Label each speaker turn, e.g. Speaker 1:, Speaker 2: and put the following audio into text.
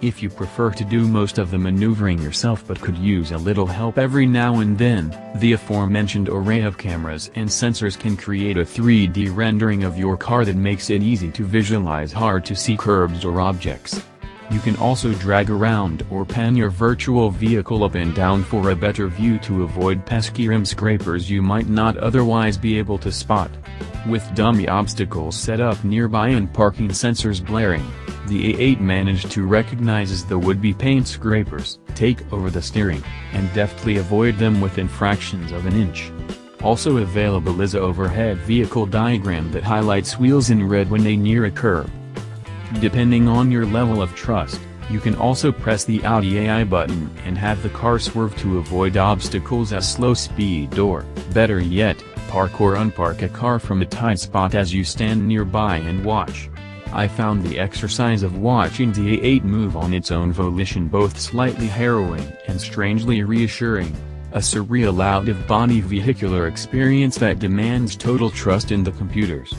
Speaker 1: If you prefer to do most of the maneuvering yourself but could use a little help every now and then, the aforementioned array of cameras and sensors can create a 3D rendering of your car that makes it easy to visualize hard to see curbs or objects. You can also drag around or pan your virtual vehicle up and down for a better view to avoid pesky rim scrapers you might not otherwise be able to spot. With dummy obstacles set up nearby and parking sensors blaring, the A8 managed to recognize the would-be paint scrapers, take over the steering, and deftly avoid them within fractions of an inch. Also available is a overhead vehicle diagram that highlights wheels in red when they near a curb. Depending on your level of trust, you can also press the Audi AI button and have the car swerve to avoid obstacles at slow speed or, better yet, park or unpark a car from a tight spot as you stand nearby and watch. I found the exercise of watching the A8 move on its own volition both slightly harrowing and strangely reassuring, a surreal out-of-body vehicular experience that demands total trust in the computers.